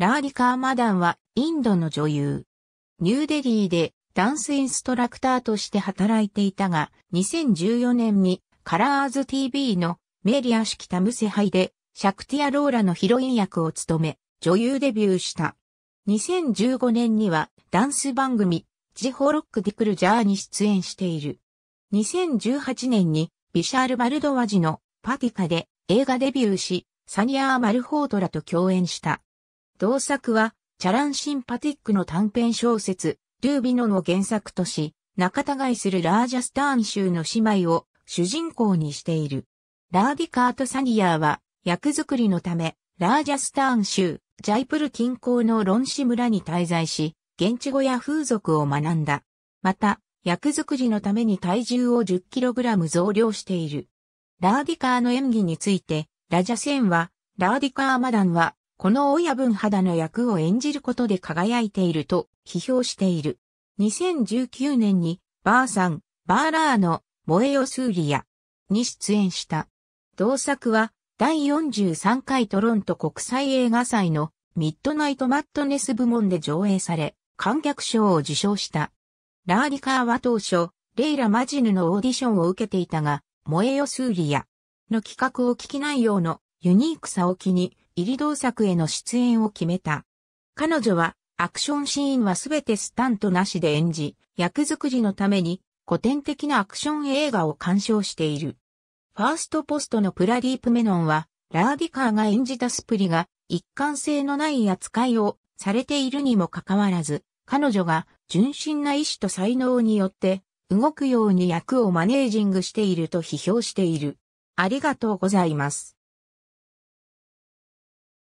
ラーディカーマダンはインドの女優。ニューデリーでダンスインストラクターとして働いていたが、2014年にカラーズ TV のメリ・アーシキー・トゥム・セ・ヒでシャクティ・アローラのヒロイン役を務め、女優デビューした。2015年にはダンス番組、ジャラク・ディクラ・ジャーに出演している。2018年にビシャール・バルドワジのパティカで映画デビューし、サニアー・マルホートらと共演した。同作は、チャラン・シンパティックの短編小説、ルービノの原作とし、仲違いするラージャスターン州の姉妹を主人公にしている。ラーディカート・サニアーは役作りのため、ラージャスターン州、ジャイプル近郊のロンシ村に滞在し、現地語や風俗を学んだ。また、役作りのために体重を 10kg 増量している。ラーディカーの演技について、ラジャセンは、ラーディカーマダンは、この親分肌の役を演じることで輝いていると批評している。2019年にバーサン・バーラーの燃えよスーリアに出演した。同作は第43回トロント国際映画祭のミッドナイトマッドネス部門で上映され、観客賞を受賞した。ラーディカーは当初、レイラ・マジヌのオーディションを受けていたが、燃えよスーリアの企画を聞き内容のユニークさを機に、入り同作への出演を決めた。彼女はアクションシーンはすべてスタントなしで演じ、役作りのために古典的なアクション映画を鑑賞している。ファーストポストのプラディープメノンは、ラーディカーが演じたスプリが一貫性のない扱いをされているにもかかわらず、彼女が純真な意志と才能によって動くように役をマネージングしていると批評している。ありがとうございます。